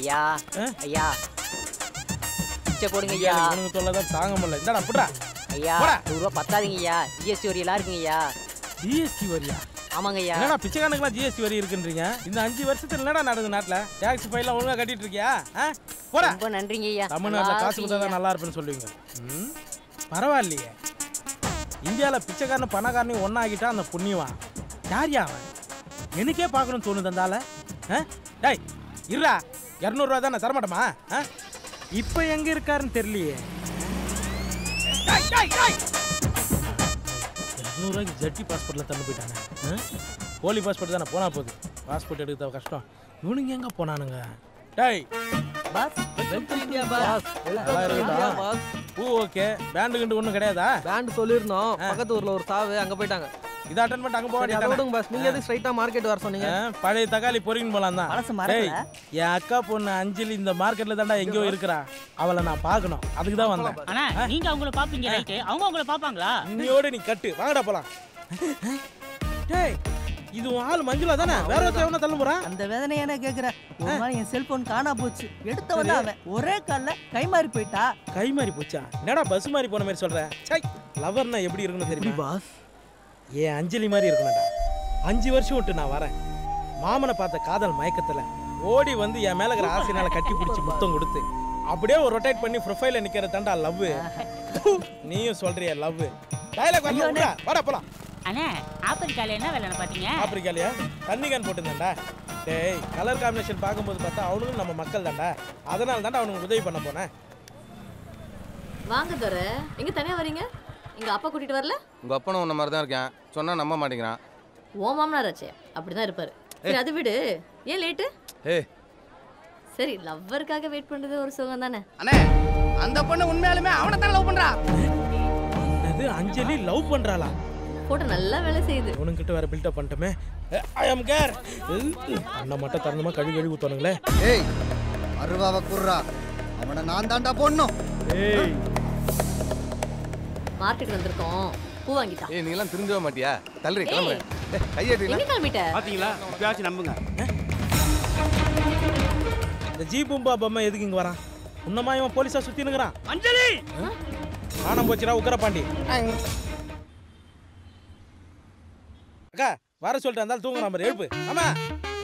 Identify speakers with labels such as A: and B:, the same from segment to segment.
A: ஐயா? ஐயா. பிச்சை போடுங்க ஐயா
B: உனக்கு தொல்லதான் தாங்க முடியல இந்தாடா புடா
A: ஐயா. நூறு ரூபா பத்தாதுங்க ஐயா. ஜிஎஸ்டி வரி எல்லாம் இருக்குங்க ஐயா.
B: ஜிஎஸ்டி வரியா?
A: ஆமாங்க ஐயா.
B: என்னடா பிச்சைக்கானுக்குலாம் ஜிஎஸ்டி வரி இருக்குன்றீங்க? இந்த அஞ்சு வருஷத்துல என்னடா நடக்குது நாட்டுல? டேக்ஸ் ஃபைலாம் ஒழுங்கா கட்டிட்டு இருக்கியா? போடா.
A: ரொம்ப நன்றிங்க ஐயா.
B: தமிழ்நாட்டுல காசு கொடுத்தா தான். நல்லா இருப்பேன்னு சொல்லுவீங்க. பரவாயில்லையே. இந்தியாவில் பிச்சைக்காரன் பணக்காரனையும் ஒன்னாகிட்டா அந்த புண்ணியவான். யார் அவன்? எனக்கே பார்க்கணும்னு தோணுது அந்த ஆளை. ஆ? டேய் இருடா. இரநூறுவா தானே தரமாட்டோமா? ஆ? இப்போ எங்க இருக்காருன்னு தெரியலையே. இரநூறுவாய்க்கு ஜட்டி பாஸ்போர்ட்டில் தந்து போயிட்டாங்க ஆ? போலி பாஸ்போர்ட் தானே போனா போகுது. பாஸ்போர்ட் எடுக்க கஷ்டம். இவனுங்க எங்க போனானுங்க? டேய் இருக்கட்டும். பூ ஓகே. பேண்டு கிண்டு ஒன்றும் கிடையாதா?
C: பேண்ட் சொல்லிருந்தோம் பக்கத்து ஊர்ல ஒரு சாவு அங்க போயிட்டாங்க.
B: இதை அட்டன் பண்ணிட்டு அங்கே போக?
C: விடுங்க பாஸ் நீங்க எதுக்கு ஸ்ட்ரைட்டா மார்க்கெட் வர சொன்னீங்க?
B: பழைய தக்காளி பொறின்னு போலாம் தான். என் அக்கா பொண்ணு அஞ்சலி இந்த மார்க்கெட்ல தான்டா எங்கேயோ இருக்கிறா. அவளை நான் பார்க்கணும். அதுக்கு தான் வந்தேன்.
D: அண்ணா நீங்க அவங்கள பாப்பீங்க ரைட்டு அவங்க அவங்கள பாப்பாங்களா
B: இன்னையோட நீ கட்டு. வாங்கடா போலாம். டேய் இது ஆள் மஞ்சுளா தானே? வேற ஒருத்தன் எவனா தள்ள போறான்
E: அந்த வேதனையை என்ன கேக்குற? ஒரு என் செல்போன் காணா போச்சு. எடுத்த வந்தா அவன். ஒரே கால்ல கை மாறி போயிட்டா.
B: கை மாறி போச்சா? என்னடா பஸ் மாறி போன மாதிரி சொல்ற? சை லவர்னா எப்படி இருக்குன்னு தெரியுமா?
C: பாஸ்
B: ஏன் அஞ்சலி மாதிரி இருக்கணும்டா. அஞ்சு வருஷம் விட்டு நான் வரேன். மாமனை பார்த்த காதல் மயக்கத்துல ஓடி வந்து என் மேல இருக்கிற ஆசைனால கட்டி பிடிச்சி முத்தம் கொடுத்து அப்படியே ஒரு ரொட்டேட் பண்ணி ப்ரொஃபைல நிக்கிற தாண்டா லவ் நீயும் சொல்றிய லவ் டைலாக் வரல வாடா போலாம்.
D: அண்ணா ஆப்பிரிக்கால என்ன வேலை பாத்தீங்க?
B: ஆப்பிரிக்காலியா? தண்ணி கேன் போட்டுருந்தாண்டா டேய் கலர் காம்பினேஷன் பார்க்கும்போது பார்த்தா அவனுங்களும் நம்ம மக்கள் தான்டா. அதனால தாண்டா அவனுக்கு உதவி பண்ண போனேன்.
F: வாங்க துரை எங்க தனியா வரீங்க? எங்க அப்பா கூட்டிட்டு வரல?
G: உங்க அப்பனும் உன்ன மாதிரி தான் இருக்கேன். சொன்னா நம்ப மாட்டேங்கிறான்.
F: ஓ மாமனாராச்சே அப்படிதான் இருப்பாரு. சரி அது விடு. ஏன் லேட்டு
G: ஏய்.
F: சரி லவ்வருக்காக வெயிட் பண்றது ஒரு சுகம் தானே?
H: அண்ணே அந்த பொண்ணு உண்மையாலுமே அவனை தான் லவ் பண்றா?
B: அது அஞ்சலி லவ் பண்றாளா?
F: போட்டோ நல்லா வேலை செய்யுது.
B: உனக்கிட்ட வேற பில்டப் பண்ணிட்டோமே. ஐ அம் கேர் அண்ணா மட்டும் தரணுமா கழுவி கழுவி ஊத்துவானுங்களே.
I: ஏய் அருவாவை குர்ரா அவனை நான் தாண்டா போடணும்
B: ஏய்.
F: மார்க்கெட் வந்திருக்கோம். பூ வாங்கிட்டா.
G: ஏய் நீ எல்லாம் திருந்தவே மாட்டியா? தள்ளி கிளம்புறேன். ஏய், கையேட்டிங்களா
F: எங்க கிளம்பிட்ட?
H: பாத்தீங்களா? இப்பயாச்சும் நம்புங்க.
B: இந்த ஜீபும்பா பொம்மை எதுக்கு இங்க வரான்? உன்னமா இவன் போலீஸா சுத்தினுங்கிறான்
H: அஞ்சலி!
B: காணாம போச்சுடா உக்கரப்பாண்டி. அக்கா வர சொல்லிட்டு இருந்தாலும் தூங்குறான் பாரு எழுப்பு. ஆமா.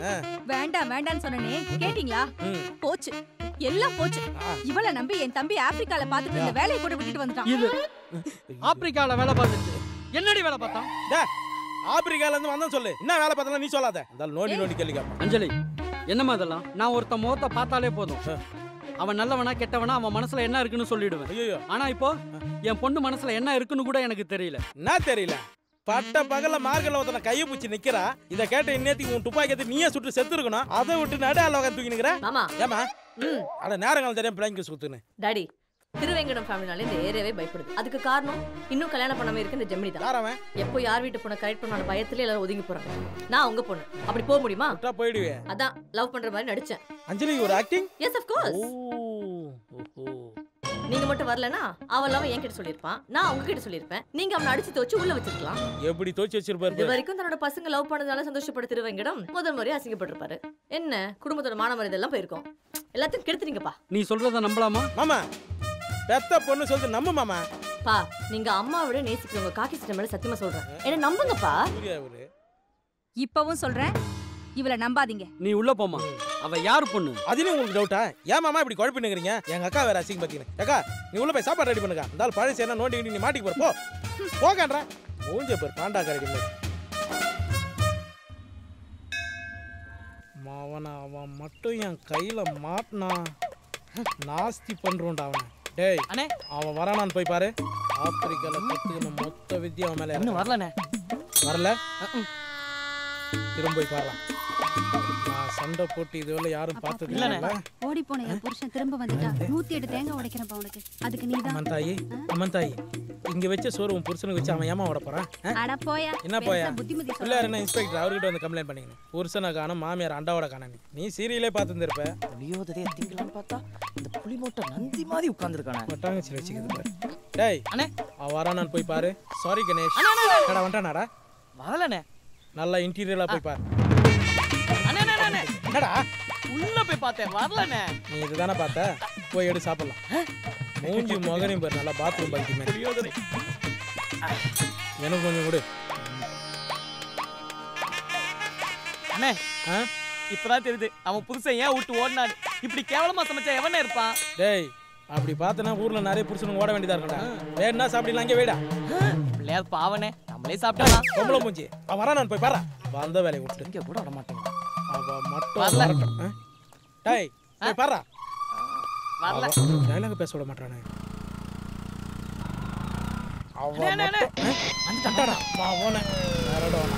B: ஆ,
J: வேண்டாம் வேண்டாம்னு சொன்னனே. கேட்டீங்களா?
B: ம்.
J: போச்சு. எல்லாம் போச்சு. இவள நம்பி என் தம்பி ஆப்பிரிக்கால பாத்துட்டு இந்த வேலையை கூட விட்டுட்டு வந்துட்டான்.
C: இது ஆப்பிரிக்கால வேலை பார்த்துச்சு என்னடி வேலை பார்த்தான்
B: டேய், ஆப்பிரிக்கால இருந்து வந்தேன் சொல்லு. என்ன வேலை பார்த்தலாம் நீ சொல்லாத. இருந்தாலும் நோண்டி நோண்டி கேட்பான்
C: அஞ்சலி என்னம்மா அதெல்லாம் நான் ஒருத்த முகத்தை பார்த்தாலே போதும். அவன் நல்லவனா கெட்டவனா அவன் மனசுல என்ன இருக்குன்னு சொல்லிடுவேன்.
B: ஐயோ
C: ஆனா இப்போ என் பொண்ணு மனசுல என்ன இருக்குன்னு கூட எனக்கு தெரியல.
B: என்ன தெரியல? பட்ட பகல்ல மார்கல்ல ஒருத்தன கையை பிடிச்சி நிக்கிறா. இத கேட்ட இன்னேத்துக்கு உன் துப்பாக்கி எடுத்து நீயே சுட்டு செத்து இருக்கணும் அதை விட்டு நடு உட்காந்து தூக்கி நிக்கிற.
F: மாமா.
B: ஏமா அட நேரங்கள் தெரியும் பிள்ளைங்க சுத்துன்னு.
F: டாடி திருவேங்கடம் ஃபேமிலினால இந்த ஏரியாவே பயப்படுது. அதுக்கு காரணம் இன்னும் கல்யாணம் பண்ணாம இருக்கு இந்த ஜெமினி தான்.
B: யாரவன்
F: எப்போ யார் வீட்டு பொண்ணை கரெக்ட் பண்ணான பயத்துல எல்லாரும் ஒதுங்கி போறாங்க. நான் உங்க பொண்ணு. அப்படி போக முடியுமா?
B: விட்டா போயிடுவே.
F: அதான் லவ் பண்ற மாதிரி நடிச்சேன்.
B: அஞ்சலி ஒரு ஆக்டிங்
F: எஸ் ஆஃப் கோர்ஸ் நீங்க மட்டும் வரலனா அவன் லவ் என்கிட்ட சொல்லியிருப்பான். நான் உங்ககிட்ட சொல்லியிருப்பேன். நீங்க அவனை அடிச்சு தோச்சு உள்ள வச்சிருக்கலாம்.
B: எப்படி தோச்சு வச்சிருப்பாரு
F: இது. வரைக்கும் தன்னோட பசங்க லவ் பண்ணதால சந்தோஷப்பட்ட திருவேங்கடம் முதல் முறையா அசிங்கப்பட்டிருப்பாரு. என்ன? குடும்பத்தோட மான மரியாதை எல்லாம் போயிருக்கும். எல்லாத்தையும் கெடுத்துறீங்கப்பா
C: நீ சொல்றத நம்பலாமா?
B: மாமா பெத்த பொண்ணு சொல்றது நம்பு மாமா.
F: பா நீங்க அம்மாவை விட நேசிக்கிறவங்க காக்கி சிஸ்டம் மேல சத்தியமா சொல்றேன். என்ன நம்புங்கப்பா.
J: இப்பவும் சொல்றேன். இவள நம்பாதீங்க.
C: நீ உள்ள போமா அவ யார் பொண்ணு?
B: அதுலயும் உங்களுக்கு டவுட்டா ஏன் மாமா இப்படி குழப்பி நிக்கிறீங்க எங்க அக்கா வேற அசிங்க பாத்தீங்க அக்கா நீ உள்ள போய் சாப்பாடு ரெடி பண்ணுங்க இந்த ஆள் பழசு என்ன நோண்டி நீ மாட்டிக்கு போற போ. போகன்றா. மூஞ்ச பேர் பாண்டா கரடி மாவன அவன் மட்டும் என் கையில மாட்டினா நாஸ்தி பண்றோம்டா அவனை. டேய்
C: அண்ணே.
B: அவன் வரானான்னு போய் பாரு. ஆப்பிரிக்கால கத்துக்கின மொத்த வித்தியா அவன் மேல
C: இன்னும். வரலண்ணே.
B: வரல? திரும்ப போய் பாரலாம். நான் சண்டை போட்டு இதுவரை யாரும் பார்த்தது. இல்லைல்ல?
J: ஓடி போன என் புருஷன் திரும்ப வந்துட்டா. நூத்தி எட்டு தேங்காய் உடைக்கிறப்ப உனக்கு. அதுக்கு நீதான்.
B: அம்மன் தாயி அம்மன் தாயி இங்க வச்ச சோறு உன் புருஷனுக்கு வச்சு அவன் ஏமா ஓட போறான்?
J: அட போயா.
B: என்ன போயா?
J: புத்திமதி
B: பிள்ளை
J: சொல்லாத.
B: என்ன இன்ஸ்பெக்டர் அவர்கிட்ட வந்து கம்ப்ளைண்ட் பண்ணிக்கணும். புருஷனை காணும் மாமியார் அண்டாவோட காணும். நீ. நீ சீரியலே பார்த்துருப்ப
A: புளியோதரையை திங்கலான்னு பார்த்தா இந்த புளி மூட்டை நந்தி மாதிரி உட்காந்துருக்கானே
B: மட்டாங்கச்சி வச்சுக்குது பாரு. டேய்
C: அண்ணே.
B: அவன் வரானான்னு போய் பாரு. சாரி கணேஷ். கடா வந்துட்டானாடா?
A: வரலண்ணே.
B: நல்லா இன்டீரியலா போய் பாரு.
C: அண்ணே அண்ணே, அண்ணே
B: என்னடா?
C: உள்ள போய் பார்த்தேன் வரலண்ணே.
B: நீ இதுதானே பார்த்த? போய் எடு சாப்பிடலாம். மூஞ்சி முகரையும் பாரு நல்லா பாத்ரூம் பைக்கு மாதிரி எனக்கு கொஞ்சம் கொடு.
C: அண்ணே
B: ஆ?
C: இப்பதான் தெரியுது அவன் புருஷன் ஏன் விட்டு ஓடினாரு? இப்படி கேவலமா சமைச்சா எவனே இருப்பான்?
B: டேய் அப்படி பார்த்தனா ஊர்ல நிறைய புருஷனுங்க ஓட வேண்டியதா இருக்கடா. வேணா சாப்பிடலாம் அங்கே வேடா.
C: பிள்ளையார் பாவனே நம்மளே சாப்பிடலாம்
B: பொம்பளை மூஞ்சி. அவன் வரா நான் போய் பாரா வந்த வேலையை விட்டு.
C: இங்க கூட விட மாட்டேங்க
B: அவ மட்டும்? டேய் போய்
C: வரல.
B: பேச விட மாட்டானே. அவ? வந்துட்டாடா வா ஓன யாரோட ஓன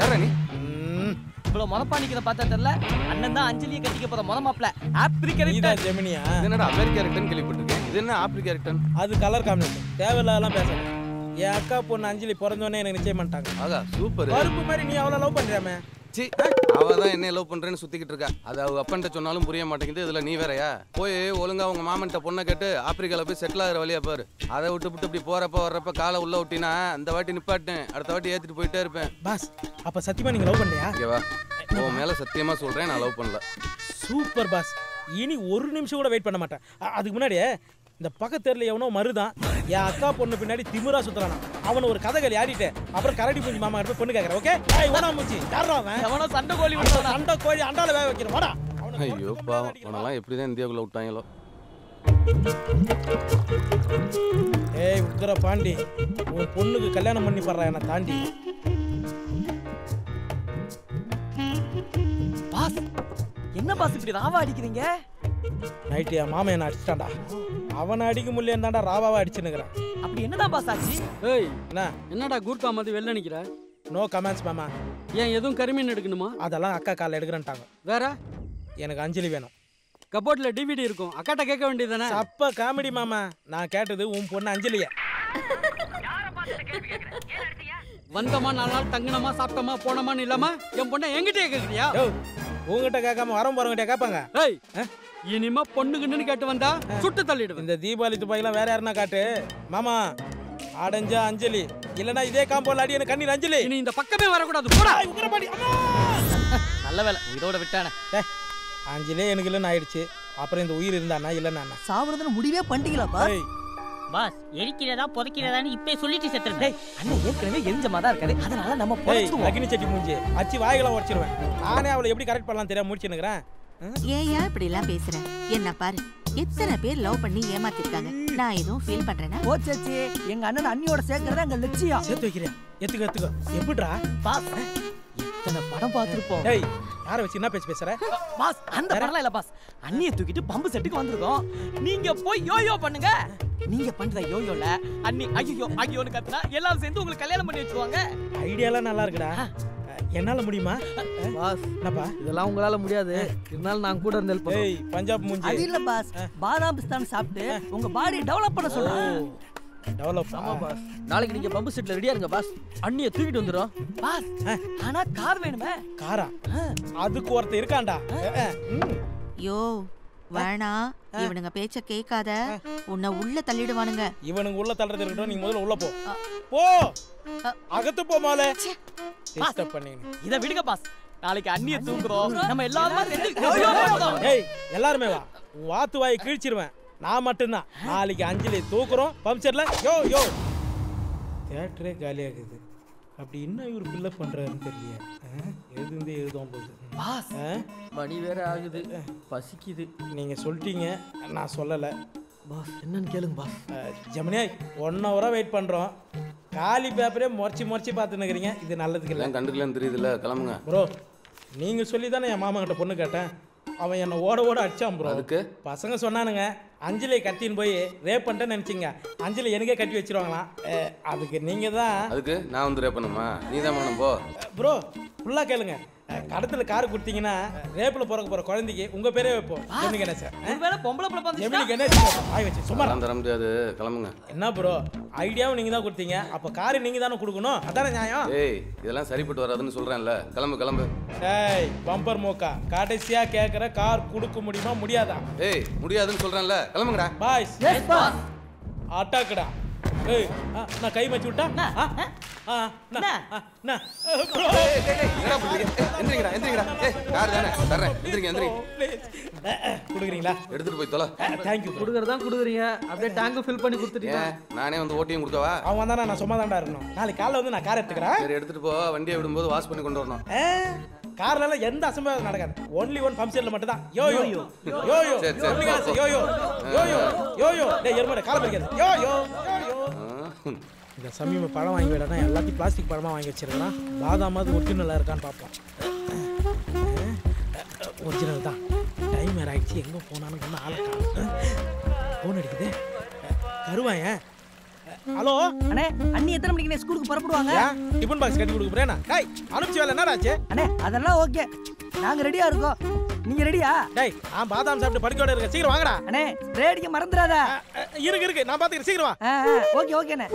G: யாரா நீ?
B: ம்,
C: இவ்வளவு முறப்பா நிக்கிறத பார்த்தா தெரியல. அண்ணன் தான் அஞ்சலியை கட்டிக்க போற முத மாப்பிள ஆப்பிரிக்க
B: நீதான் ஜெமினியா?
G: இது என்னடா அமெரிக்கா ரிட்டன் கேள்விப்பட்டிருக்கேன். இது என்ன ஆப்பிரிக்கா ரிட்டன்
B: அது கலர் காம்பினேஷன் தேவையில்லாதெல்லாம் பேச என் அக்கா பொண்ணு அஞ்சலி பிறந்தோடனே எனக்கு நிச்சயம் பண்ணிட்டாங்க.
G: ஆகா சூப்பர்
B: கருப்பு மாதிரி நீ அவளை லவ் பண்றியாமே?
G: சி அவ தான் என்ன லவ் பண்றேன்னு சுத்திக்கிட்டு இருக்கா. அது அவ அப்பன்ட்ட சொன்னாலும் புரிய மாட்டேங்குது இதுல நீ வேறயா? போய் ஒழுங்கா உங்க மாமன்ட்ட பொண்ணை கேட்டு ஆப்பிரிக்கால போய் செட்டில் ஆகிற வழியா பாரு. அதை விட்டு விட்டு இப்படி போறப்ப வர்றப்ப காலை உள்ள விட்டினா அந்த வாட்டி நிப்பாட்டேன். அடுத்த வாட்டி ஏத்திட்டு போயிட்டே இருப்பேன்.
B: பாஸ் அப்ப சத்தியமா நீங்க லவ் பண்ணலையா?
G: இங்க வா. உன் மேல சத்தியமா சொல்றேன் நான் லவ் பண்ணல.
B: Super boss. இனி ஒரு நிமிஷம் கூட வெயிட் பண்ண மாட்டேன். அதுக்கு முன்னாடியே இந்த பக்கத்தெருல எவனோ மருதான். என் அக்கா பொண்ணு பின்னாடி திமிரா சுத்துறானா அவனை ஒரு கதைகள் ஆடிட்டு அப்புறம் கரடி பூஞ்சி மாமா கிட்ட பொண்ணு கேட்கறேன் ஓகே? ஏய் ஓனா மூஞ்சி. யாரா அவன்?
C: எவனோ சண்டை கோழி விடுறானா?
B: அண்டை கோழி அண்டால வேக வைக்கிறேன். வாடா.
G: ஐயோ பாவம் உனெல்லாம் எப்படிதான் இந்தியாவுக்குள்ள விட்டாங்களோ.
B: ஏய் உக்கர பாண்டி உன் பொண்ணுக்கு கல்யாணம் பண்ணி படுறா என்னை தாண்டி.
C: பாஸ் என்ன பாஸ் இப்படி ராவா அடிக்கிறீங்க?
B: நைட்டு என் மாமன் என்ன அடிச்சிட்டான்டா. அவனை அடிக்க முடியல தான்டா ராவாவா அடிச்சுன்னுக்குறான்.
C: அப்படி என்னதான் பாஸ் ஆச்சு?
K: ஏய்
B: என்ன?
K: என்னடா கூர்க்கா மாதிரி வெளில நிக்கிற?
B: நோ கமெண்ட்ஸ் மாமா.
K: ஏன் எதுவும் கருமீன் எடுக்கணுமா?
B: அதெல்லாம் அக்கா காலில் எடுக்கிறேன்ட்டாங்க.
K: வேற?
B: எனக்கு அஞ்சலி வேணும்.
K: கபோர்ட்ல டிவிடி இருக்கும். அக்காட்ட கேட்க வேண்டியதானே
B: சப்ப காமெடி மாமா. நான் கேட்டது உன் பொண்ணு அஞ்சலிய.
K: வந்தமா நாலு நாள் தங்கினமா சாப்பிட்டோமா போனோமான்னு இல்லாம என் பொண்ணை என்கிட்டயே கேக்குறியா?
B: யோ உங்ககிட்ட கேட்காம வரம் போறவங்கிட்ட கேட்பாங்க.
K: ஏய் இனிமே பொண்ணுக்குன்னு கேட்டு வந்தா சுட்டு தள்ளிடுவேன்.
B: இந்த தீபாவளி துப்பாக்கிலாம் வேற யாருன்னா காட்டு? மாமா அடைஞ்சா அஞ்சலி இல்லனா இதே காம்போல அடி எனக்கு கண்ணீர் அஞ்சலி.
K: இனி இந்த பக்கமே வரக்கூடாது. போடா.
B: உக்கிரபாடி அம்மா!
C: நல்ல வேலை. இதோட விட்டானே.
B: அஞ்சலே எனக்கு இல்லைன்னு ஆயிடுச்சு. அப்புறம் இந்த உயிர் இருந்தானா இல்லைன்னா
E: சாவுறதுன்னு முடிவே பண்ணிட்டீங்களா பாஸ்
D: எரிக்கிறதா புதைக்கிறதான்னு இப்பே சொல்லிட்டு
C: டேய் அண்ணன் ஏற்கனவே எரிஞ்சமா தான் இருக்காரு. அதனால நம்ம
B: அக்னி சட்டி மூஞ்சி. அச்சு வாய்களாம் உடச்சிருவேன். நானே அவளை எப்படி கரெக்ட் பண்ணலாம் தெரியாம முடிச்சுன்னுக்குறேன்
L: ஏன் ஏன் இப்படி எல்லாம் பேசுற? என்ன பாரு எத்தனை பேர் லவ் பண்ணி ஏமாத்திருக்காங்க? நான் எதுவும் ஃபீல் பண்றேனா?
E: ஓ சேச்சி. எங்க அண்ணன் அண்ணியோட சேர்க்கறது எங்க லட்சியம்.
B: சேர்த்து வைக்கிறியா எத்துக்க எத்துக்க எப்படிடா?
C: பாஸ். எத்தனை படம் பார்த்திருப்போம்.
B: டேய் யாரை வச்சு என்ன பேச்சு பேசுற?
C: பாஸ். அந்த படம்லாம் இல்ல பாஸ். அண்ணியை தூக்கிட்டு பம்பு செட்டுக்கு வந்திருக்கோம். நீங்க போய் யோயோ பண்ணுங்க. நீங்க பண்ற யோயோல அண்ணி ஐயோ ஐயோன்னு கத்துனா எல்லாரும் சேர்ந்து உங்களுக்கு கல்யாணம் பண்ணி வச்சுருவாங்க.
B: ஐடியாலாம் நல்லா இருக்குடா. என்னால முடியுமா?
C: பாஸ்.
B: என்னப்பா?
C: இதெல்லாம் உங்களால முடியாது. இருந்தாலும் நான் கூட இருந்து ஹெல்ப்
B: ஏய் பஞ்சாப் மூஞ்சி.
E: அது இல்ல பாஸ். பாதாம் பிஸ்தான் சாப்பிட்டு உங்க பாடி டெவலப் பண்ண சொல்றேன்
B: டெவலப்
C: ஆமா பாஸ். நாளைக்கு நீங்க பம்பு செட்ல ரெடியா இருங்க பாஸ். அண்ணியை தூக்கிட்டு வந்துரும் பாஸ் ஆனா கார் வேணுமே?
B: காரா? அதுக்கு ஒருத்தன் இருக்கான்டா. அஹ், அஹ், ம்.
L: யோ வேணா இவனுங்க பேச்ச கேட்காத. உன்னை உள்ள தள்ளிடுவானுங்க.
B: இவனுக்கு உள்ள தள்ளுறது இருக்கட்டும் நீ முதல்ல உள்ள போ. போ. அகத்து போ மாலே. டிஸ்டர்ப் பண்ணீங்க
C: இத விடுங்க பாஸ். நாளைக்கு அண்ணியை தூக்குறோம் நம்ம எல்லாரும்
B: ஏய் எல்லாருமே வா. வாத்து வாயை கிழிச்சிருவேன். நான் மட்டும்தான். நாளைக்கு அஞ்சலி தூக்குறோம். பம்ப்செட்ல யோ யோ. தேட்டரே காலியாகுது. அப்படி என்ன இவர் பில்லப் பண்றாருன்னு தெரியலையே. ஆ? எழுதுந்தே எழுதுவோம் போகுது?
C: மணி வேற ஆகுது. பசிக்குது.
B: நீங்க சொல்லிட்டீங்க. நான் சொல்லலை.
C: பாஸ் என்னன்னு கேளுங்க பாஸ்.
B: ஜெமினியா ஒன் ஹவராக வெயிட் பண்ணுறோம் காலி பேப்பரே முறைச்சி முறைச்சி பார்த்துன்னுக்குறீங்க. இது நல்லதுக்கு இல்லை.
G: எல்லாம் கண்டுக்கலன்னு தெரியுதுல்ல. கிளம்புங்க.
B: ப்ரோ நீங்கள் சொல்லி தானே என் மாமா கிட்ட பொண்ணு கேட்டேன். அவன் என்னை ஓட ஓட அடிச்சான் ப்ரோ
G: அதுக்கு?
B: பசங்க சொன்னானுங்க. அஞ்சலியை கட்டின்னு போய் ரேப் பண்ணிட்டேன்னு நினச்சிங்க. அஞ்சலி எனக்கே கட்டி வச்சிருவாங்களாம் அஹ், அதுக்கு நீங்கள் தான்.
G: அதுக்கு நான் வந்து ரேப் பண்ணுமா? நீ தான் பண்ணணும் போ.
B: ப்ரோ ஃபுல்லாக கேளுங்க. கடத்தில் கார் கொடுத்தீங்கன்னா ரேப்பில் பிறக்க போகிற குழந்தைக்கு உங்கள் பேரே வைப்போம். ஜெமினி கணேசன்
C: ஒருவேளை பொம்பளை பிள்ளை
B: ஜெமினி
C: பார்த்துச்சா
B: கணேசன் ஆய் வச்சு சும்மா
G: அதெல்லாம் தர முடியாது. கிளம்புங்க.
B: என்ன ப்ரோ ஐடியாவும் நீங்கள் தான் கொடுத்தீங்க. அப்போ காரு நீங்கள் தானே கொடுக்கணும்? அதானே நியாயம்?
G: ஏய் இதெல்லாம் சரிப்பட்டு வராதுன்னு சொல்றேன்ல. கிளம்பு கிளம்பு.
B: டேய் பம்பர் மோக்கா. கடைசியா கேக்குற கார் கொடுக்க முடியுமா? முடியாதா?
G: ஏய் முடியாதுன்னு சொல்றேன்ல. கிளம்புங்கடா.
B: பாய்ஸ்.
E: எஸ் பாஸ்
B: அட்டாக்குடா ஏய் ஆ, நான் கை வச்சு விட்டா?
G: தானே? எடுத்துட்டு போய் தொலை.
B: தேங்க்யூ
C: கொடுக்கறதா கொடுக்குறீங்க. அப்படியே டேங்க் ஃபில் பண்ணி கொடுத்துட்டீங்க
G: நானே வந்து ஓட்டியும் கொடுக்கவா?
B: அவன் வந்தானா? நான் சும்மா தான்டா இருக்கணும். நாளைக்கு காலைல வந்து நான் கார் எடுத்துக்கிறேன்.
G: சரி எடுத்துட்டு போ. வண்டியை விடும்போது வாஷ் பண்ணி கொண்டு வரணும்.
B: கார்ல எந்த அசம்பாவிதம் நடக்காது. ஒன்லி ஒன் பம்ப்செட்ல மட்டும் தான் யோ யோ யோ யோ
G: போ.
B: யோ யோ யோ யோ யோ யோ டேய் எருமடா கால பறிக்காத. யோ யோ யோ யோ இந்த சமீப பழம் வாங்கி விடனா எல்லாத்தையும் பிளாஸ்டிக் பழமா வாங்கி வச்சிருக்கான் பாதாமாவது ஒரிஜினலா இருக்கான்னு பார்ப்போம். ஒரிஜினல் தான். டைம் வேற ஆயிடுச்சு. எங்க போனாலும் ஒன்றும் ஆளை ஃபோன் அடிக்குது. கருவாயன். ஹலோ?
E: அண்ணே அண்ணி எத்தனை மணிக்கு ஸ்கூலுக்கு புறப்படுவாங்க?
B: டிஃபன் பாக்ஸ் கட்டி கொடுக்க போறேனா? டேய் அனுப்பிச்சு வேலை என்னடா ஆச்சு?
E: அண்ணே அதெல்லாம் ஓகே. நாங்க ரெடியா இருக்கோம். நீங்க ரெடியா
B: டேய் நான் பாதாம் சாப்பிட்டு படிக்கோட இருக்க சீக்கிரம் வாங்கடா.
E: அண்ணே ஸ்ப்ரே அடிக்க மறந்துடாத.
B: இருக்கு இருக்கு. நான் பாத்துக்கிறேன். சீக்கிரம் வா.
E: ஓகே ஓகேண்ணே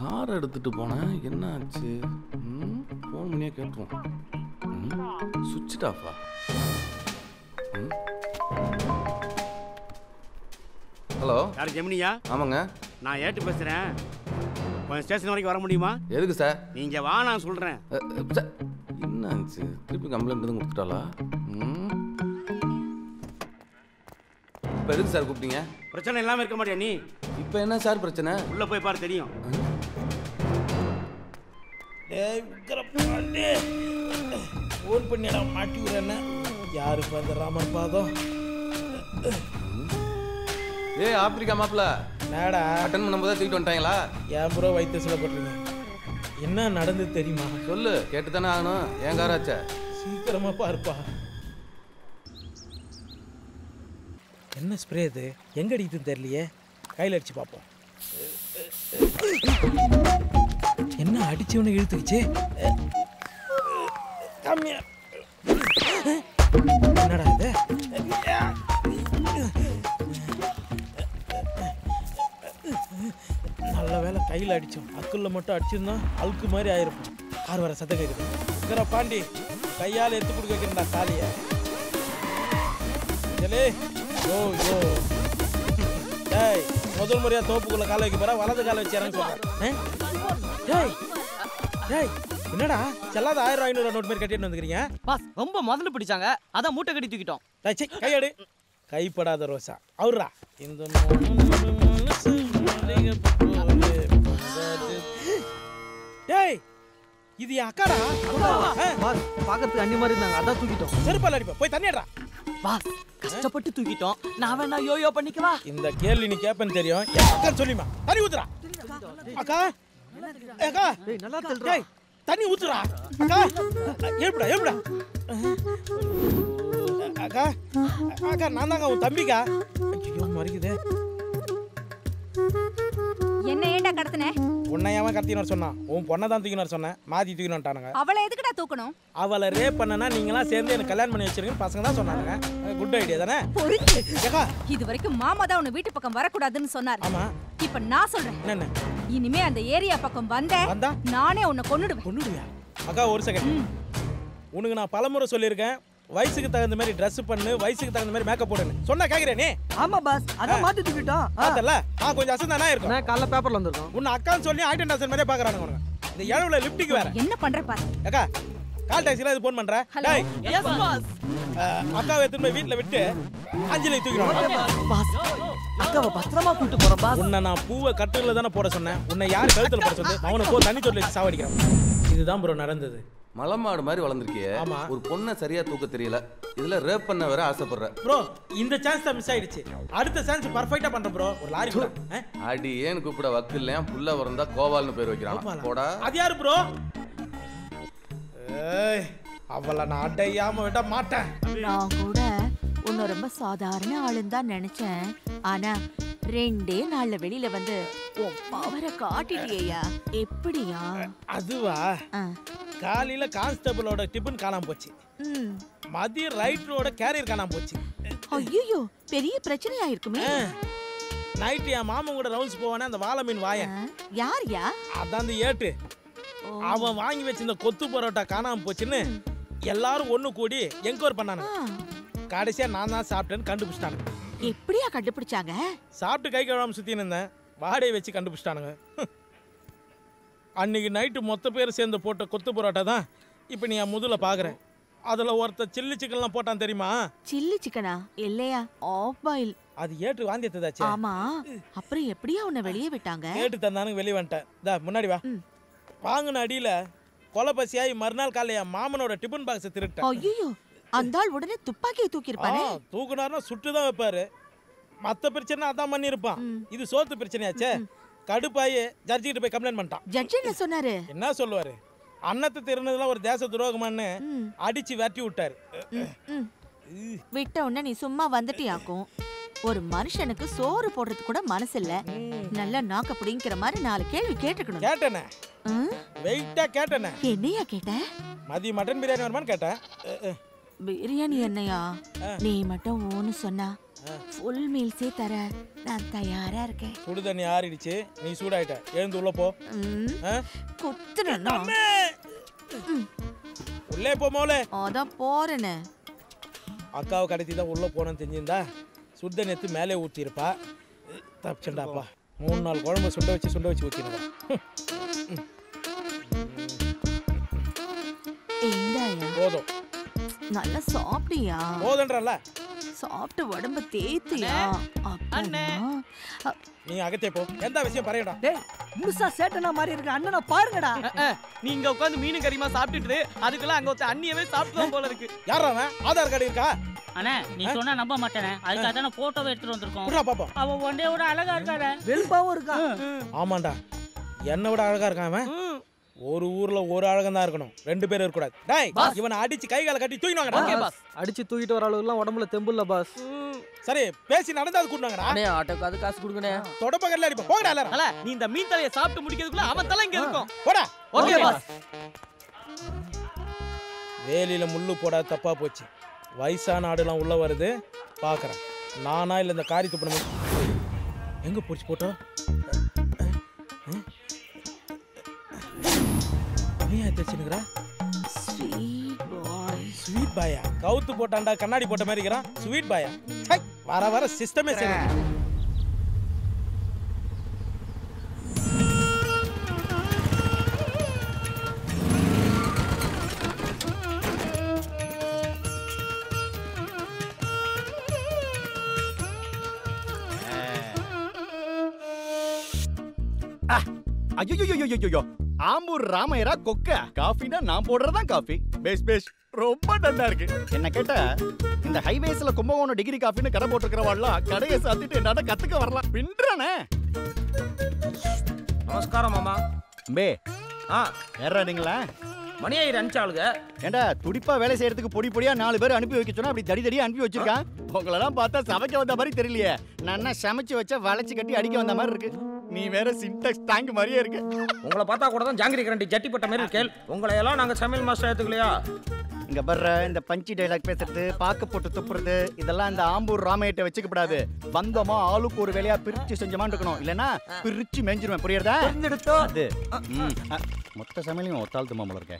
G: கார் எடுத்துட்டு போனேன். என்ன ஆச்சு? ஃபோன் பண்ணியே கேட்டுருவோம். சுவிட்ச் ஆஃபா ஹலோ.
H: யார் ஜெமினியா?
G: ஆமாங்க.
H: நான் ஏட்டு பேசுறேன். கொஞ்சம் ஸ்டேஷன் வரைக்கும் வர முடியுமா?
G: எதுக்கு சார்?
H: நீங்க வா நான் சொல்றேன்.
G: என்ன ஆச்சு திருப்பி கம்ப்ளைண்ட் எதுவும் கொடுத்துட்டாளா? இப்போ எதுக்கு சார் கூப்பிட்டீங்க?
H: பிரச்சனை இல்லாம இருக்க மாட்டியா நீ?
G: இப்போ என்ன சார் பிரச்சனை?
H: உள்ள போய் பாரு தெரியும்.
B: ஃபோன் பண்ணிடா மாட்டி விடுறேன்னு. யாருக்கு அந்த ராமர் பாதம்?
G: ஏய் ஆப்பிரிக்கா மாப்பிள.
B: நேடா
G: அட்டன் பண்ணும்போது தூக்கிட்டு வந்துட்டாங்களா?
B: ஏன் ப்ரோ வைத்தியசில் போட்டுருங்க. என்ன நடந்தது தெரியுமா?
G: சொல்லு கேட்டு தானே ஆகணும். ஏன் காராச்சா
B: சீக்கிரமா பாருப்பா. என்ன ஸ்ப்ரே இது? எங்க அடிக்குதுன்னு தெரியலையே. கையில் அடிச்சு பார்ப்போம். என்ன அடிச்சவனை இழுத்துக்கிச்சு? கம்மியா என்னடா இது? நல்ல வேலை கையில் அடிச்சோம். அக்குள்ள மட்டும் அடிச்சிருந்தா அழுக்கு மாதிரி ஆயிருக்கும். ஆறு வர சத்தம் கேட்குது பாண்டி கையால் எடுத்து கொடுக்க வைக்கிறா சாலிய ஜலே யோ யோ. டேய் முதல் முறையா தோப்புக்குள்ள கால வைக்க போற வலது கால வச்சு இறங்க சொல்றேன் டேய் டேய் என்னடா? செல்லாத ஆயிரம் ஐநூறு நோட் மாதிரி கட்டிட்டு வந்துக்கிறீங்க?
C: பாஸ் ரொம்ப முதல்ல பிடிச்சாங்க. அதான் மூட்டை கட்டி தூக்கிட்டோம்.
B: கையெடு. கைப்படாத ரோசா. அவர்ரா இந்த டேய் இது என் அக்காடா.
C: பாஸ் பார்க்கறதுக்கு அண்ணி மாதிரி இருந்தாங்க. அதான் தூக்கிட்டோம்.
B: செருப்பால் அடிப்பா. போய் தண்ணிடுறா
C: பாஸ் கஷ்டப்பட்டு தூக்கிட்டோம். நான் வேணா யோயோ பண்ணிக்கவா
B: இந்த கேள்வி நீ கேப்பேன்னு தெரியும். அக்கா சொல்லிமா. தண்ணி ஊத்துறா அக்கா. ஏய், அக்கா.
C: நல்லா
B: டேய் தண்ணி ஊத்துறா அக்கா. எழுப்புடா எழுப்புடா. அக்கா. அக்கா நான் தாங்க உன் தம்பிக்கா. ஐயோ மறிக்குதே.
J: என்ன ஏன்டா கடத்தின?
B: உன்னை ஏன் கத்தினு சொன்னான்? உன் பொண்ணை தான் தூக்கினார் சொன்னேன். மாத்தி தூக்கினோட்டானுங்க
J: அவளை எதுக்குடா தூக்கணும்?
B: அவளை ரேப் பண்ணனா நீங்களாம் சேர்ந்து எனக்கு கல்யாணம் பண்ணி வச்சிருக்கீங்க பசங்க தான் சொன்னானுங்க. குட் ஐடியா தானே? ஏக்கா.
J: இது வரைக்கும் மாமா தான் உன்னை வீட்டு பக்கம் வரக்கூடாதுன்னு சொன்னார்.
B: ஆமா.
J: இப்ப நான் சொல்றேன்.
B: என்னென்ன?
J: இனிமே அந்த ஏரியா பக்கம் வந்த
B: வந்தா?
J: நானே உன்னை கொன்னுடுவேன்.
B: கொன்னுடுவியா? அக்கா ஒரு செகண்ட் உனக்கு நான் பலமுறை சொல்லியிருக்கேன். வயசுக்கு தகுந்த மாதிரி Dress பண்ணு வயசுக்கு தகுந்த மாதிரி மேக்கப் போடுன்னு. சொன்னா கேக்குறேன் நீ.
E: ஆமா பாஸ். அதான் மாத்தி தூக்கிட்டோம்.
B: பார்த்தல நான் கொஞ்சம் அசந்தானா இருக்கும்.
C: காலைல பேப்பர்ல வந்திருக்கோம்.
B: உன்னை அக்கான்னு சொல்லி ஐட்டன் டாசன் மாதிரியே பாக்குறானுங்க உனக்கு இந்த ஏழுல லிப்டிக் வேற.
J: என்ன பண்ற பாரு?
B: அக்கா கால் டாக்ஸில இது ஃபோன் பண்ற? டேய்.
C: எஸ் பாஸ்
B: அக்காவை எடுத்துட்டு போய் வீட்ல விட்டு அஞ்சலி தூக்கிடுவாங்க
C: பாஸ். அக்காவை பத்திரமா கூட்டு போறோம் பாஸ்.
B: உன்னை நான் பூவை கட்டுல தானே போட சொன்னேன். உன்னை யார் கழுத்துல போட சொன்னது? அவனை போ தண்ணி தொட்டில சாவடிக்கிறான். இதுதான் ப்ரோ நடந்தது.
G: மலமாடு மாதிரி வளர்ந்துருக்கியே. ஒரு பொண்ணை சரியா தூக்க தெரியல. இதுல ரேப் பண்ண வேற ஆசைப்படுற.
B: ப்ரோ இந்த சான்ஸ் தான் மிஸ் ஆயிடுச்சு. அடுத்த சான்ஸ் பர்ஃபெக்ட்டா பண்றேன் ப்ரோ ஒரு லாரி?
G: அடி ஏன்னு கூப்பிட வக்கு இல்லையா புள்ள வரந்தா கோவால்னு பேர் வைக்கிறான்? போடா.
B: அது யாரு ப்ரோ ஏய் அவளை நான் அடையாம விட மாட்டேன்.
L: நான் கூட உன்னை ரொம்ப சாதாரண ஆளுன்னு தான் நினைச்சேன். ஆனா ரெண்டே நாள்ல வெளியில வந்து உன் பவரை காட்டிட்டியா எப்படியா?
B: அதுவா? காலையில கான்ஸ்டபிளோட டிபன் காணாம போச்சு. மதியம் ரைட்டரோட கேரியர் காணாம போச்சு.
L: ஐயோ பெரிய பிரச்சனையா இருக்குமே
B: நைட்டு என் மாமன் கூட ரவுண்ட்ஸ் போவானே அந்த வாழை மீன் வாயன்
L: யார் யா
B: அதான் அந்த ஏட்டு. அவன் வாங்கி வச்சிருந்த கொத்து பரோட்டா காணாம போச்சுன்னு எல்லாரும் ஒண்ணு கூடி என்கொயர் பண்ணானுங்க. கடைசியா நான் தான் சாப்பிட்டேன்னு கண்டுபிடிச்சிட்டானுங்க.
L: எப்படியா கண்டுபிடிச்சாங்க?
B: சாப்பிட்டு கை கழுவாம சுத்தின்னு இருந்தேன். வாடையை வச்சு கண்டுபிடிச்சிட்டானுங்க. ஹம். அன்னைக்கு நைட்டு மொத்த பேர் சேர்ந்து போட்ட கொத்து பரோட்டா தான் இப்போ நீ என் முதுல பார்க்குறேன் அதில் ஒருத்தர் சில்லி சிக்கன்லாம் போட்டான் தெரியுமா?
L: சில்லி சிக்கனா இல்லையா? ஆஃப் பாயில்
B: அது ஏற்று வாந்தி எடுத்ததாச்சே.
L: ஆமா. அப்புறம் எப்படியா உன்னை வெளியே விட்டாங்க?
B: கேட்டு தந்தானுங்க வெளியே வந்துட்டேன். இதா முன்னாடி வா. வாங்கின அடியில் கொலை பசியாகி மறுநாள் காலையில் என் மாமனோட டிஃபன் பாக்ஸை திருட்டேன்
L: ஐயோ அந்த ஆள் உடனே துப்பாக்கியை தூக்கியிருப்பானே?
B: தூக்குனாருன்னா சுட்டு தான் வைப்பாரு. மற்ற பிரச்சனை அதான் பண்ணியிருப்பான். இது சோத்து பிரச்சனையாச்சே? கடுப்பாயி ஜட்ஜிக்கிட்ட போய் கம்ப்ளைண்ட் பண்ணிட்டான்.
L: ஜட்ஜி என்ன சொன்னாரு?
B: என்ன சொல்லுவாரு? அன்னத்தை திருநதுலாம் ஒரு தேச துரோகமான்னு அடிச்சு விரட்டி விட்டாரு.
L: விட்ட உடனே நீ சும்மா வந்துட்டியாக்கும். ஒரு மனுஷனுக்கு சோறு போடுறது கூட மனசு இல்ல நல்லா நாக்க பிடிங்கிற மாதிரி நாலு கேள்வி கேட்டுக்கணும்.
B: கேட்டேனே? வெயிட்டா கேட்டேனே.
L: என்னையா கேட்ட?
B: மதியம் மட்டன் பிரியாணி வருமான்னு கேட்டேன்.
L: பிரியாணி என்னையா? நீ மட்டும் ஓன்னு சொன்னா ஃபுல் மீல்ஸே தர. நான் தயாரா இருக்கேன்.
B: சுடு தண்ணி ஆறிடுச்சு. நீ சூடாயிட்ட. எழுந்து உள்ள போ?
L: குத்துறேன்னா
B: உள்ளே போ மோலே
L: அதான் போறேனே.
B: அக்காவை கடத்தி தான் உள்ள போனேன்னு தெரிஞ்சிருந்தா சுடு தண்ணி எடுத்து மேலே ஊற்றிருப்பா தப்பிச்சண்டாப்பா மூணு நாள் குழம்பு சுண்ட வச்சு சுண்ட வச்சு ஊற்றினதா போதும்.
L: நல்லா சாப்பிட்டியா?
B: போதுன்றல்ல.
L: சாப்பிட்டு உடம்ப தேத்தியா
C: அண்ணே.
B: நீ அகத்தே போ. எந்த விஷயம் பறையடா?
E: டேய் முழுசா சேட்டனா மாதிரி இருக்க. அண்ணனை பாருங்கடா.
C: நீங்க உட்காந்து மீன் கறிமா சாப்பிட்டுட்டு அதுக்குள்ள அங்க ஒருத்த அண்ணியவே சாப்பிட்டு போல இருக்கு.
B: யாரா அவன்? ஆதார் கார்டு இருக்கா?
D: அண்ணா நீ சொன்னா நம்ப மாட்டேனே. அதுக்காக தான் போட்டோவை எடுத்துட்டு வந்திருக்கோம்.
B: விட்றா பாப்போம்.
D: அவ ஒன்றே விட அழகா இருக்காடா
E: வெல்பாவும் இருக்கா?
B: ஆமாண்டா. என்னை விட அழகா இருக்கான் அவன். ஒரு ஊர்ல ஒரு அழகன் தான் இருக்கணும். ரெண்டு பேரும் இருக்க கூடாது டேய் இவனை அடிச்சு கை கால கட்டி தூக்கினாங்கடா
C: ஓகே பாஸ்.
A: அடிச்சு தூக்கிட்டு வர அளவுக்குலாம் உடம்புல தெம்பு இல்ல பாஸ்.
B: சரி பேசி நடந்தா அது கூட்டாங்கடா
A: அண்ணே ஆட்டோக்கு அது காசு கொடுங்கண்ணே.
B: தொடப்ப கல்ல அடிப்பா போங்கடா எல்லாரும்.
C: நீ இந்த மீன் தலையை சாப்பிட்டு முடிக்கிறதுக்குள்ள அவன் தலை இங்க இருக்கும்.
B: போடா.
C: Okay boss.
B: வேலியில முள்ளு போடாத தப்பா போச்சு. வயசான ஆடுலாம் உள்ள வருது. பாக்குறேன். நானா இல்ல இந்த காரி துப்புன எங்க போச்சு போட்டோம் தச்சுனுக்குறா
L: ஸ்வீட் பாய்
B: ஸ்வீட் பாயா கவுத்து போட்டான்டா கண்ணாடி போட்ட மாதிரி இருக்கிறான். ஸ்வீட் பாயா ஹை, வர வர சிஸ்டமே சரி.
M: ஐயோ. ஆம்பூர் ராமையரா கொக்க. காஃபினா நான் போடுறதான் காஃபி. பேஸ் பேஸ் ரொம்ப நல்லா இருக்கு. என்ன கேட்டா? இந்த ஹைவேஸ்ல கும்பகோணம் டிகிரி காஃபின்னு கடை போட்டுருக்கிறவாள்லாம் கடையை சாத்திட்டு என்னால கத்துக்க வரலாம் பின்றானே
N: நமஸ்காரம் மாமா.
M: பே
N: ஆ.
M: ஏறாடுங்களா
N: மணி ஆயிரம் அனுப்பிச்சாளுங்க
M: ஏண்டா துடிப்பா வேலை செய்யறதுக்கு பொடி பொடியா நாலு பேர் அனுப்பி வைக்க சொன்னா அப்படி தடி தடியா அனுப்பி வச்சிருக்கான்? உங்களெல்லாம் பார்த்தா சமைக்க வந்த மாதிரி தெரியலையே. நான் என்ன சமைச்சு வச்சா வளைச்சு கட்டி அடிக்க வந்த மாதிரி இருக்கு. நீ வேற சின்டாக்ஸ் டேங்க் மாதிரியே இருக்கு.
N: உங்களை பார்த்தா கூட தான் ஜாங்கிரி கரண்டி ஜட்டி போட்ட மாதிரி இருக்கேன் உங்களை எல்லாம் நாங்க சமையல் மாஸ்டர் ஏத்துக்கலையா
M: இங்க பர்ற இந்த பஞ்சி டைலாக் பேசுறது பாக்க போட்டு துப்புறது இதெல்லாம் இந்த ஆம்பூர் ராமையிட்ட வச்சுக்கப்படாது. வந்தோமா ஆளுக்கு ஒரு வேலையா பிரிச்சு செஞ்சோமான்னு இருக்கணும். இல்லனா பிரிச்சு மேஞ்சிருவேன். புரியுறதா? அது. மொத்த சமையலையும் ஒத்தாழ்த்து மாமல இருக்க.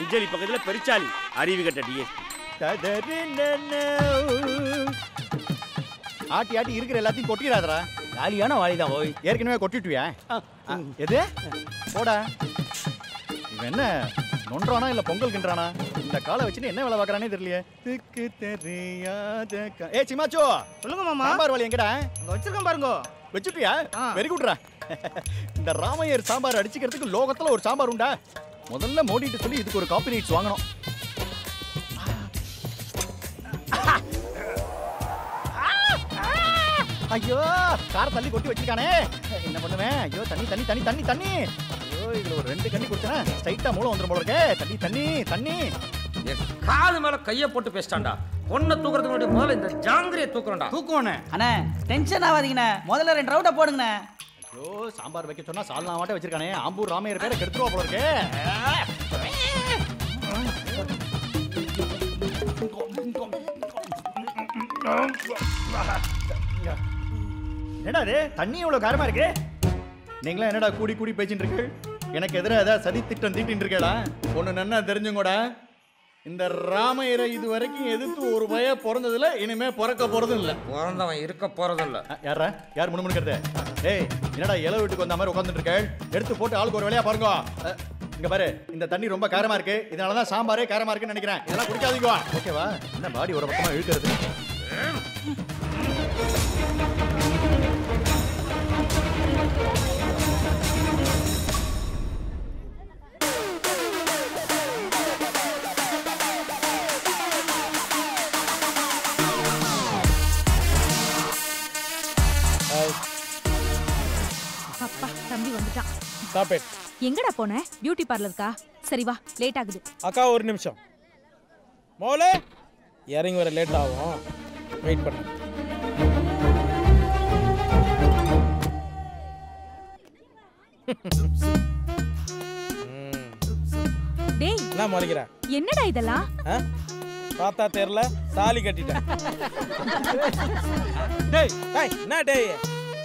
H: அஞ்சலி பக்கத்துல பெருச்சாலி அறிவு கட்ட டிஎஸ்பி
M: ஆட்டி ஆட்டி இருக்கிற எல்லாத்தையும் கொட்டிடாதடா. காலியான வாளிதான் போய் ஏற்கனவே கொட்டிட்டுவியா? எது? போடா. இவன் என்ன நொன்றானா இல்ல பொங்கல் கின்றானா இந்த காலை வச்சுட்டு என்ன வேலை பார்க்கறானே தெரியலையே. திக்கு தெரியாத க- ஏய் சிமாச்சோ!
C: சொல்லுங்க மாமா.
M: சாம்பார் வாளி எங்கடா?
C: அங்க வச்சிருக்கேன் பாருங்க.
M: வச்சுட்டியா? வெரி குட்ரா இந்த ராமையர் சாம்பார் அடிச்சுக்கிறதுக்கு லோகத்துல ஒரு சாம்பார் உண்டா? முதல்ல மோடிட்டு சொல்லி இதுக்கு ஒரு காப்பி ரைட்ஸ் வாங்கணும். ஐயோ கார தள்ளி கொட்டி வச்சிருக்கானே. என்ன பண்ணுவேன்? ஐயோ தண்ணி தண்ணி தண்ணி தண்ணி தண்ணி. ஐயோ இதுல ஒரு ரெண்டு கண்ணி குடிச்சனா? ஸ்ட்ரைட்டா மூலம் வந்துரும் போல இருக்கே. தண்ணி தண்ணி தண்ணி.
N: காது மேல கைய போட்டு பேசிட்டான்டா. பொண்ணை தூக்குறதுக்கு முன்னாடி முதல்ல இந்த ஜாங்கிரியை தூக்குறேன்டா.
K: தூக்குவானே
C: அண்ணே டென்ஷன் ஆகாதீங்கண்ணே. முதல்ல ரெண்டு ரவுண்டா போடுங்கண்ணே.
M: ஐயோ சாம்பார் வைக்க சொன்னா சால்னா மாட்டே வச்சிருக்கானே. ஆம்பூர் ராமையர் பேரை கெடுத்துருவா போல இருக்கு. என்னடா இது? தண்ணி இவ்வளவு காரமா இருக்கு? நீங்களா என்னடா கூடி கூடி பேச்சுட்டு இருக்கு எனக்கு எதிராக ஏதாவது சதி திட்டம் தீட்டின்னு இருக்கேடா ஒன்று நன்னா தெரிஞ்சுங்கூட. இந்த ராமையரை இது வரைக்கும் எதிர்த்து ஒரு பய பிறந்ததுல இனிமே பிறக்க போறதும் இல்ல
N: பிறந்தவன் இருக்க போறதும் இல்ல
M: யாரா யார் முணுமுணுக்கிறது? ஏய் என்னடா இலை வீட்டுக்கு வந்த மாதிரி உட்காந்துட்டு இருக்க? எடுத்து போட்டு ஆளுக்கு ஒரு வேலையா பாருங்க. இங்க பாரு இந்த தண்ணி ரொம்ப காரமா இருக்கு. இதனால தான் சாம்பாரே காரமா இருக்குன்னு நினைக்கிறேன். இதெல்லாம் குடிக்காதீங்க. ஓகேவா? என்ன பாடி ஒரு பக்கமா இழுக்கிறது?
O: எங்கடா போன? பியூட்டி பார்லருக்கா சரி வா லேட் ஆகுது.
B: அக்கா ஒரு நிமிஷம். மோலே இறங்கி வர லேட் ஆகும். வெயிட் பண்ணு.
O: டேய்
B: என்ன முறைக்கிற?
O: என்னடா இதெல்லாம்?
B: பார்த்தா தெரியல தாலி கட்டிட்டேன். டேய் டேய் என்ன டேய்?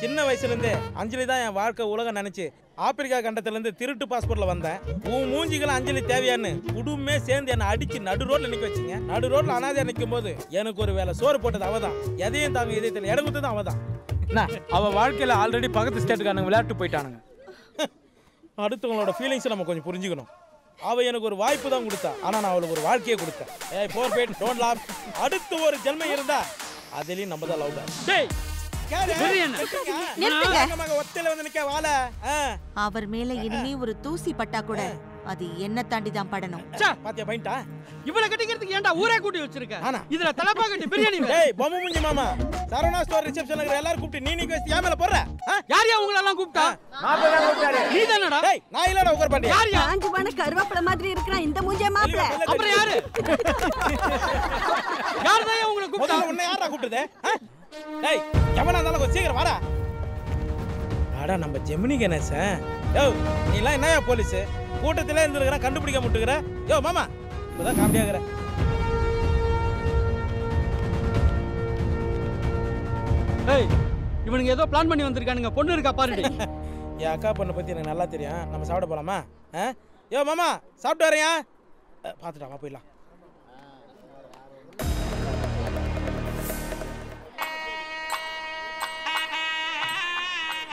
B: சின்ன வயசுல இருந்தே அஞ்சலி தான் என் வாழ்க்கை உலகம் நினைச்சு. ஆப்பிரிக்கா கண்டத்துல இருந்து திருட்டு பாஸ்போர்ட்ல வந்தேன். உன் மூஞ்சிக்கெல்லாம் அஞ்சலி தேவையான்னு குடும்பமே சேர்ந்து என்னை அடிச்சு நடு ரோட்ல நிக்க வச்சீங்க. நடு ரோட்ல அனாதையா நிக்கும் போது எனக்கு ஒரு வேலை சோறு போட்டது அவதான். எதையும் தாங்க இதயத்தில் அவதான். என்ன? அவ வாழ்க்கையில ஆல்ரெடி பக்கத்து ஸ்டேட்டுக்காரங்க விளையாட்டு போயிட்டானுங்க. அடுத்தவங்களோட ஃபீலிங்ஸ் நம்ம கொஞ்சம் புரிஞ்சுக்கணும். அவ எனக்கு ஒரு வாய்ப்பு தான் கொடுத்தா. ஆனா நான் அவளுக்கு ஒரு வாழ்க்கையை கொடுத்தேன். ஏய் போர் பேட் டோன்ட் லாப் அடுத்து ஒரு ஜென்மம் இருந்தா அதுலயும் நம்ம தான் லவ் டேய்
L: அவர் மேல இனிமே ஒரு தூசி பட்டா கூட அது என்ன தாண்டி தான் படணும்
B: பாத்தியா பைண்டா
K: இவளை கட்டிக்கிறதுக்கு ஏன்டா ஊரே கூட்டி வச்சிருக்க? இதுல தலப்பா கட்டி பிரியாணி.
B: டேய் பொம்மை முஞ்சி மாமா. சரவணா ஸ்டோர் ரிசப்ஷன்ல இருக்கிற எல்லாரும் கூப்பிட்டு நீ வச்சு ஏன் மேல போடுற.
K: யார் யா உங்களை எல்லாம் கூப்பிட்டா? நீ தானடா
B: டேய் நான் இல்லடா உட்கார் பாண்டி
K: யார் யா
P: காஞ்சு போன கருவேப்பிலை மாதிரி இருக்கிறான். இந்த மூஞ்ச மாப்பிள
K: அப்புறம் யாரு யார்? தான் உங்களை கூப்பிட்டா?
B: உன்னை யாரா கூப்பிட்டது? டேய் எவனா இருந்தாலும் கொஞ்சம் சீக்கிரம் வாடா. வாடா நம்ம ஜெமினி கணேசன் யோ நீ எல்லாம் என்னயா போலீஸ்? கூட்டத்திலே இருந்திருக்கிற கண்டுபிடிக்க முட்டுக்கிற? யோ மாமா இப்பதான் காமெடியாகிற
K: ஏய் இவனுங்க ஏதோ பிளான் பண்ணி வந்திருக்கானுங்க. பொண்ணு இருக்கா பாருடி.
B: என் அக்கா பொண்ணை பத்தி எனக்கு நல்லா தெரியும். நம்ம சாப்பிட போலாமா? ஆ? யோ மாமா சாப்பிட்டு வரையா பார்த்துட்டா வா போயிடலாம்.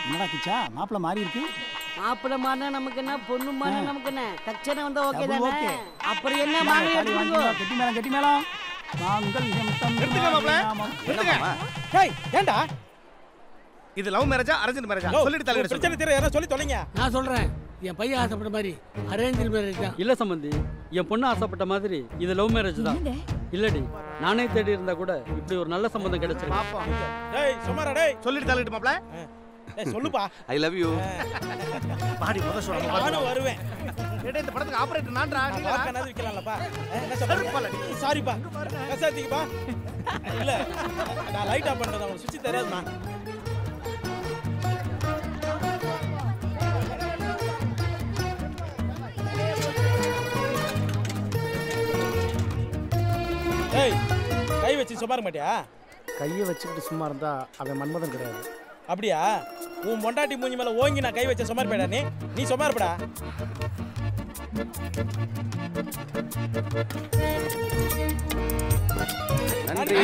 Q: என்னடா கிச்சா? மாப்பிள்ள மாறி இருக்கு
P: மாப்பிள மாறினா நமக்கு என்ன? பொண்ணு மாறினா நமக்கு என்ன? தட்சணை வந்தா ஓகே தானே. அப்புறம் என்ன மாறி
Q: வாங்கிக்கோ, கெட்டி மேளம் கெட்டி மேளம் நிமித்தம்
B: டேய் ஏன்டா
R: இது லவ் மேரேஜா அரேஞ்ச் மேரேஜா சொல்லிட்டு
B: உன் பிரச்சனை தீர யாரோ சொல்லி தொலைங்க.
S: நான் சொல்றேன். என் பையன் ஆசைப்பட்ட மாதிரி அரேஞ்ச் மேரேஜ் தான்.
K: இல்ல சம்பந்தி என் பொண்ணு ஆசைப்பட்ட மாதிரி இது லவ் மேரேஜ் தான். இல்லடி நானே தேடி இருந்தா கூட இப்படி ஒரு நல்ல சம்பந்தம் கிடைச்சிருக்கு.
B: டேய் சுமாரா டேய்.
R: சொல்லிட்டு தலையிட்டு மாப்ள
B: சொல்லுப்பா.
G: ஐ லவ் யூ
R: பாடி முத சொல்லுங்க
B: நானும் வருவேன்.
R: இந்த படத்துக்கு ஆபரேட்டர் நான்டா.
B: நான் வாக்கானது விக்கலாம்லப்பா. சாரிப்பா கசாத்திக்குப்பா இல்ல நான் லைட் ஆஃப் பண்றது உங்களுக்கு சுவிட்ச் தெரியாதுமா. ஏய் கை வச்சு சும்மா இருக்க மாட்டியா?
Q: கையை வச்சுக்கிட்டு சும்மா இருந்தா அவன் மன்மதன் கிடையாது.
B: அப்படியா? உன் பொண்டாட்டி மூஞ்சி மேல ஓங்கி நான் கை வச்ச சுமார் போயிடா நீ. நீ சும்மா இருப்படா
G: நன்றி.